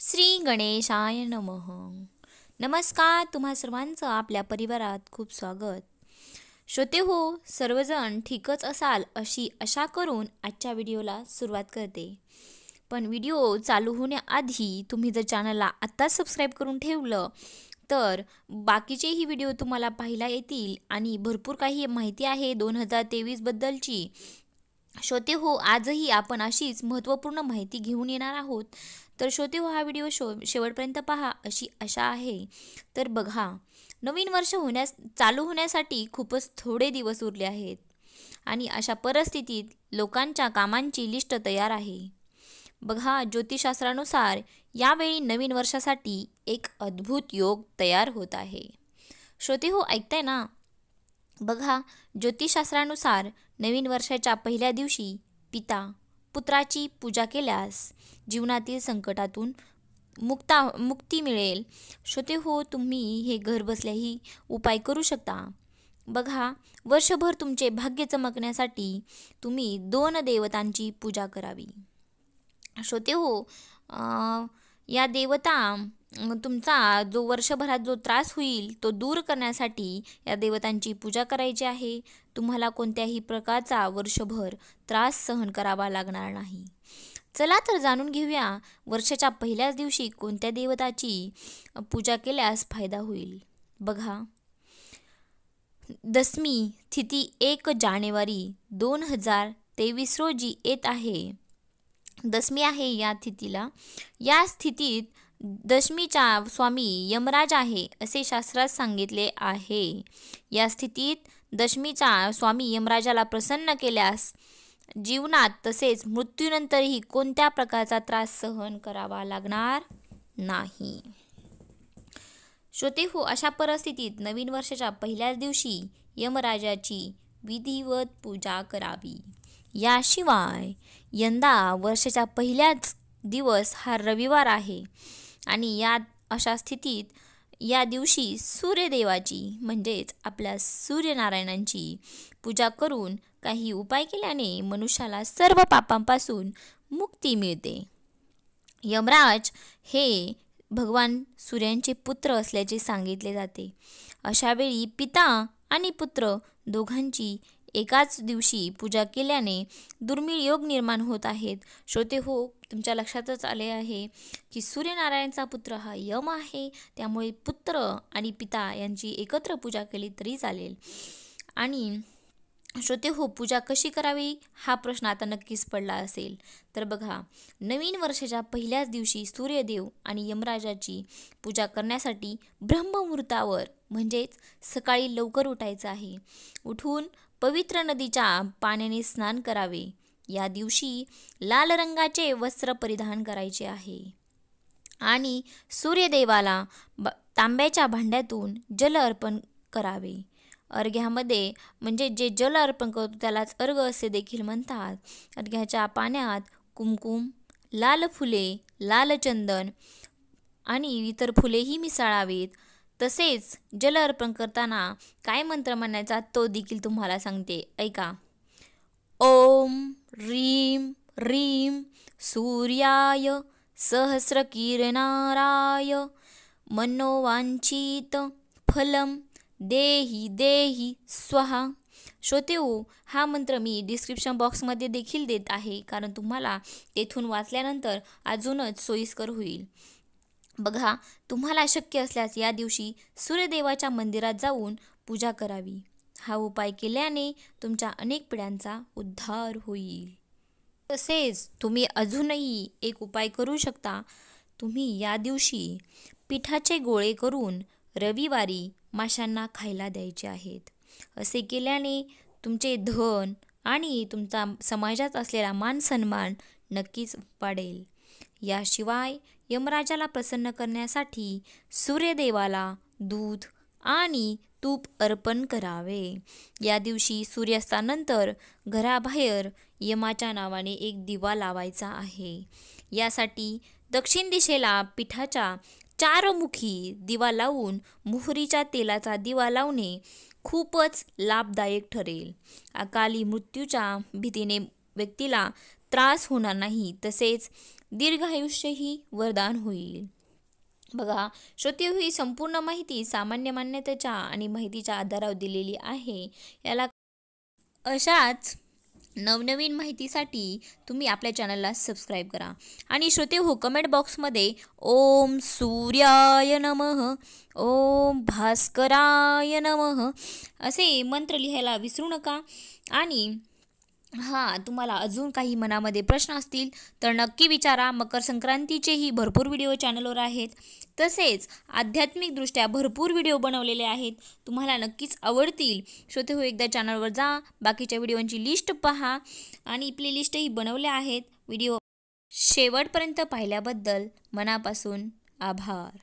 श्री गणेशाय नमः. नमस्कार तुम्हा सर्वांचं आपल्या परिवारात खूप स्वागत. श्रोते हो सर्वजण ठीकच असाल अशी आशा करून आजच्या व्हिडिओला सुरुवात करते. पण व्हिडिओ चालू होण्याआधी तुम्ही जर चॅनलला आत्ताच सबस्क्राईब करून ठेवलं तर बाकीचेही व्हिडिओ तुम्हाला पाहायला येतील आणि भरपूर काही माहिती आहे दोन हजार तेवीसबद्दलची श्रोते हो आजही आपण अशीच महत्त्वपूर्ण माहिती घेऊन येणार आहोत. तर श्रोते हो हा व्हिडिओ शो शेवटपर्यंत पहा अशी आशा आहे. तर बघा नवीन वर्ष होण्यास चालू होण्यासाठी खूपच थोडे दिवस उरले आहेत. आणि अशा परिस्थितीत लोकांच्या कामांची लिस्ट तयार आहे. बघा ज्योतिषशास्त्रानुसार यावेळी नवीन वर्षासाठी एक अद्भुत योग तयार होत आहे. श्रोते हो ऐकताय ना? बघा ज्योतिषशास्त्रानुसार नवीन वर्षाच्या पहिल्या दिवशी पिता पुत्राची पूजा केल्यास जीवनातील संकटातून मुक्ता मुक्ती मिळेल. श्रोते हो तुम्ही हे घर बसल्याही उपाय करू शकता. बघा वर्षभर तुमचे भाग्य चमकण्यासाठी तुम्ही दोन देवतांची पूजा करावी. श्रोते हो या देवता तुमचा जो वर्षभरात जो त्रास होईल तो दूर करण्यासाठी या देवतांची पूजा करायची आहे. तुम्हाला कोणत्याही प्रकारचा वर्षभर त्रास सहन करावा लागणार नाही. चला तर जाणून घेऊया वर्षाच्या पहिल्याच दिवशी कोणत्या देवताची पूजा केल्यास फायदा होईल. बघा. दसमी तिथी एक जानेवारी दोन हजार तेवीस रोजी येत आहे. दशमी आहे या स्थितीला या स्थितीत दशमीचा स्वामी यमराज आहे असे शास्त्रात सांगितले आहे. या स्थितीत दशमीचा स्वामी यमराजाला प्रसन्न केल्यास जीवनात तसेच मृत्यूनंतरही कोणत्या प्रकारचा त्रास सहन करावा लागणार नाही. श्रोते हो अशा परिस्थितीत नवीन वर्षाच्या पहिल्याच दिवशी यमराजाची विधिवत पूजा करावी. याशिवाय यंदा वर्षाच्या पहिल्याच दिवस हा रविवार आहे. आणि या अशा स्थितीत या दिवशी सूर्यदेवाची म्हणजेच आपल्या सूर्यनारायणांची पूजा करून काही उपाय केल्याने मनुष्याला सर्व पापांपासून मुक्ती मिळते. यमराज हे भगवान सूर्यांचे पुत्र असल्याचे सांगितले जाते. अशावेळी पिता आणि पुत्र दोघांची एकाच दिवशी पूजा केल्याने दुर्मिळ योग निर्माण होत आहेत. श्रोते हो तुमच्या लक्षातच आले आहे की सूर्यनारायणचा पुत्र हा यम आहे. त्यामुळे पुत्र आणि पिता यांची एकत्र पूजा केली तरी चालेल. आणि श्रोते हो पूजा कशी करावी? हा प्रश्न आता नक्कीच पडला असेल. तर बघा नवीन वर्षाच्या पहिल्याच दिवशी सूर्यदेव आणि यमराजाची पूजा करण्यासाठी ब्रह्ममुहूर्तावर म्हणजेच सकाळी लवकर उठायचं आहे. उठून पवित्र नदीच्या पाण्याने स्नान करावे. या दिवशी लाल रंगाचे वस्त्र परिधान करायचे आहे. आणि सूर्यदेवाला ब तांब्याच्या भांड्यातून जल अर्पण करावे. अर्घ्यामध्ये म्हणजे जे जल अर्पण करतो त्यालाच अर्घ असे देखील म्हणतात. अर्घ्याच्या पाण्यात कुमकुम लाल फुले लाल चंदन आणि इतर फुलेही मिसळावीत. तसेच जल अर्पण करताना काय मंत्र म्हणायचा तो देखील तुम्हाला सांगते. ऐका. ओम रीम रीम सूर्याय सहस्रकिरणाराय मनोवांचित फलम देही देही स्वहा. श्रोतेऊ हो, हा मंत्र मी डिस्क्रिप्शन बॉक्समध्ये देखील देत आहे कारण तुम्हाला तेथून वाचल्यानंतर अजूनच सोयीस्कर होईल. बघा तुम्हाला शक्य असल्यास या दिवशी सूर्यदेवाच्या मंदिरात जाऊन पूजा करावी. हा उपाय केल्याने तुमच्या अनेक पिढ्यांचा उद्धार होईल. तसेच तुम्ही अजूनही एक उपाय करू शकता. तुम्ही या दिवशी पिठाचे गोळे करून रविवारी माशांना खायला द्यायचे आहेत. असे केल्याने तुमचे धन आणि तुमचा समाजात असलेला मान सन्मान नक्कीच वाढेल. याशिवाय यमराजाला प्रसन्न करण्यासाठी सूर्यदेवाला दूध आणि तूप अर्पण करावे. या दिवशी सूर्यास्तानंतर घराबाहेर यमाच्या नावाने एक दिवा लावायचा आहे. यासाठी दक्षिण दिशेला पिठाच्या चारमुखी दिवा लावून मोहरीच्या तेलाचा दिवा लावणे खूपच लाभदायक ठरेल. अकाली मृत्यूच्या भीतीने व्यक्तीला त्रास होणार नाही तसेच दीर्घायुष्यही वरदान होईल. बघा श्रोते ही संपूर्ण माहिती सामान्य मान्यतेच्या आणि माहितीच्या आधारावर दिलेली आहे. याला अशाच नवनवीन माहितीसाठी तुम्ही आपल्या चॅनलला सबस्क्राईब करा. आणि श्रोते हो कमेंट बॉक्समध्ये ओम सूर्याय नमः ओम भास्कराय नमः असे मंत्र लिहायला विसरू नका. आणि हां तुम्हाला अजून काही मनामध्ये प्रश्न असतील तर नक्की विचारा. मकर संक्रांतीचेही भरपूर व्हिडिओ चॅनलवर आहेत. तसेच आध्यात्मिकदृष्ट्या भरपूर व्हिडिओ बनवलेले आहेत. तुम्हाला नक्कीच आवडतील. श्रोते हो एकदा चॅनलवर जा. बाकीच्या व्हिडिओंची लिस्ट पहा. आणि प्लेलिस्टही बनवल्या आहेत. व्हिडिओ शेवटपर्यंत पाहिल्याबद्दल मनापासून आभार.